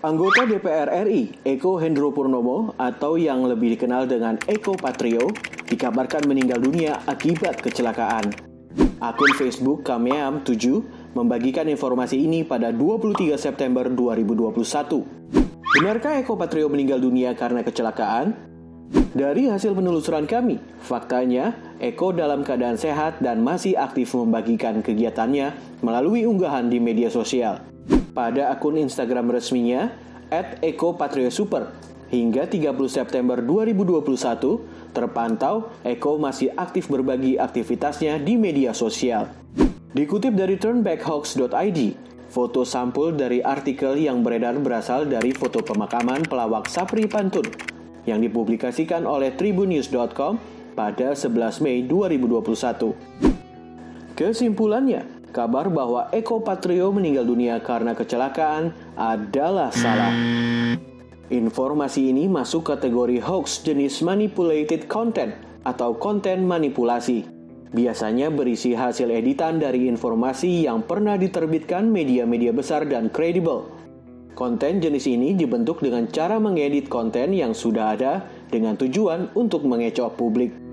Anggota DPR RI, Eko Hendro Purnomo atau yang lebih dikenal dengan Eko Patrio, dikabarkan meninggal dunia akibat kecelakaan. Akun Facebook Kameam 7 membagikan informasi ini pada 23 September 2021. Benarkah Eko Patrio meninggal dunia karena kecelakaan? Dari hasil penelusuran kami, faktanya Eko dalam keadaan sehat dan masih aktif membagikan kegiatannya melalui unggahan di media sosial pada akun Instagram resminya @eko_patrio_super hingga 30 September 2021 terpantau Eko masih aktif berbagi aktivitasnya di media sosial. Dikutip dari turnbackhoax.id, foto sampul dari artikel yang beredar berasal dari foto pemakaman pelawak Sapri Pantun yang dipublikasikan oleh tribunnews.com pada 11 Mei 2021. Kesimpulannya, Kabar bahwa Eko Patrio meninggal dunia karena kecelakaan adalah salah. Informasi ini masuk kategori hoax jenis manipulated content atau konten manipulasi. Biasanya berisi hasil editan dari informasi yang pernah diterbitkan media-media besar dan kredibel. Konten jenis ini dibentuk dengan cara mengedit konten yang sudah ada dengan tujuan untuk mengecoh publik.